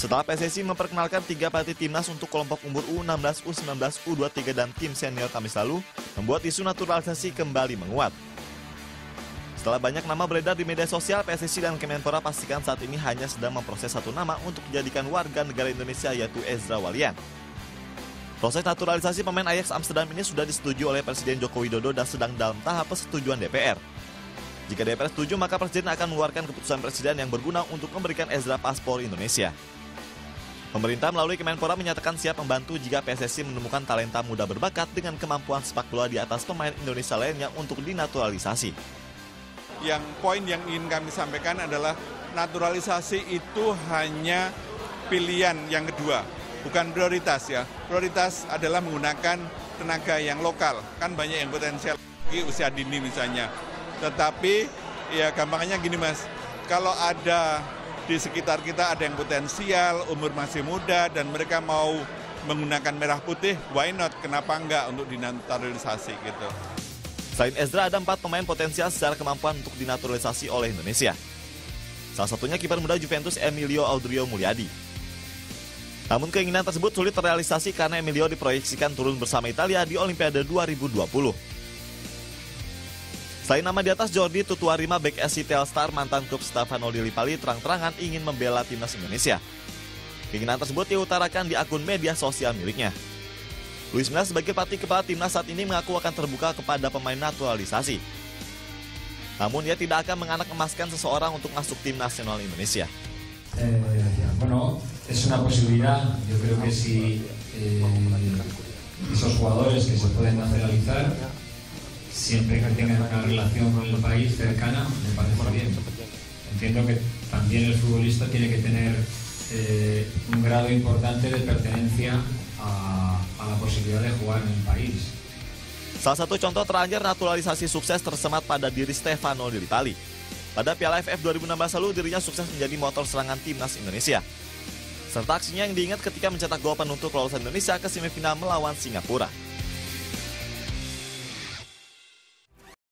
Setelah PSSI memperkenalkan tiga pelatih timnas untuk kelompok umur U16, U19, U23, dan tim senior Kamis lalu, membuat isu naturalisasi kembali menguat. Setelah banyak nama beredar di media sosial, PSSI dan Kemenpora pastikan saat ini hanya sedang memproses satu nama untuk dijadikan warga negara Indonesia yaitu Ezra Walian. Proses naturalisasi pemain Ajax Amsterdam ini sudah disetujui oleh Presiden Joko Widodo dan sedang dalam tahap persetujuan DPR. Jika DPR setuju, maka Presiden akan mengeluarkan keputusan Presiden yang berguna untuk memberikan Ezra paspor Indonesia. Pemerintah melalui Kemenpora menyatakan siap membantu jika PSSI menemukan talenta muda berbakat dengan kemampuan sepak bola di atas pemain Indonesia lainnya untuk dinaturalisasi. Yang poin yang ingin kami sampaikan adalah naturalisasi itu hanya pilihan yang kedua, bukan prioritas ya. Prioritas adalah menggunakan tenaga yang lokal, kan banyak yang potensial usia dini misalnya. Tetapi ya gampangnya gini mas, kalau ada di sekitar kita ada yang potensial, umur masih muda dan mereka mau menggunakan merah putih, why not? Kenapa enggak untuk dinaturalisasi gitu. Selain Ezra, ada empat pemain potensial secara kemampuan untuk dinaturalisasi oleh Indonesia. Salah satunya kiper muda Juventus Emilio Audrio Mulyadi. Namun keinginan tersebut sulit terrealisasi karena Emilio diproyeksikan turun bersama Italia di Olimpiade 2020. Selain nama di atas Jordi Tutuarima back SC Telstar mantan klub Stefano Lillipali terang-terangan ingin membela timnas Indonesia. Keinginan tersebut diutarakan di akun media sosial miliknya. Luis Milla sebagai pelatih kepala timnas saat ini mengaku akan terbuka kepada pemain naturalisasi. Namun ia tidak akan menganak emaskan seseorang untuk masuk tim nasional Indonesia. Siempre que tengan una relación con el país cercana, me parece bien. Entiendo que también el futbolista tiene que tener eh, un grado importante de pertenencia a, a la posibilidad de jugar en el país. Salah satu contoh terakhir naturalisasi sukses tersemat pada diri Stefano Lillipali. Pada Piala AFF 2016 lalu dirinya sukses menjadi motor serangan timnas Indonesia. Serta aksinya yang diingat ketika mencetak gol penutup kelolosan Indonesia ke semifinal melawan Singapura.